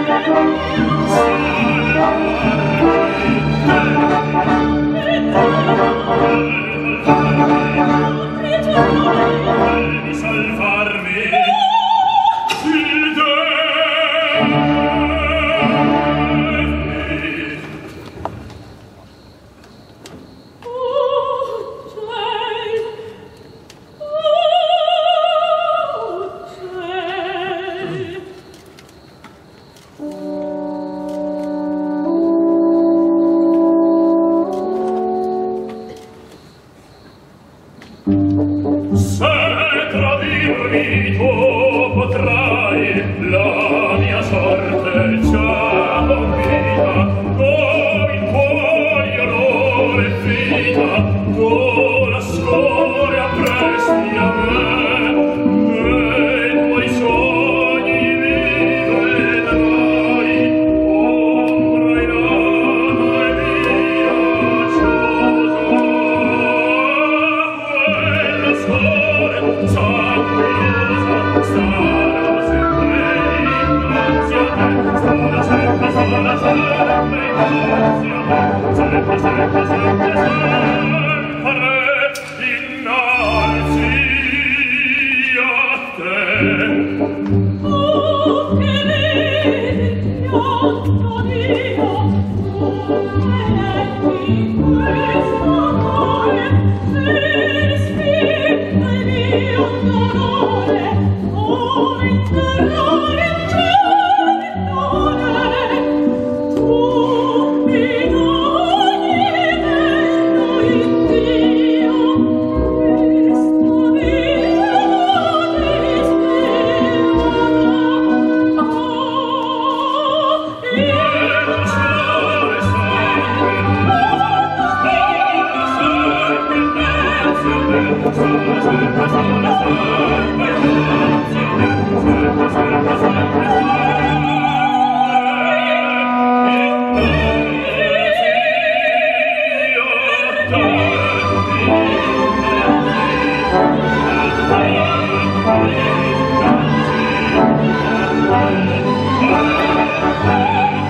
si pae Thank you. Laetitiae, laetitiae, laetitiae, laetitiae,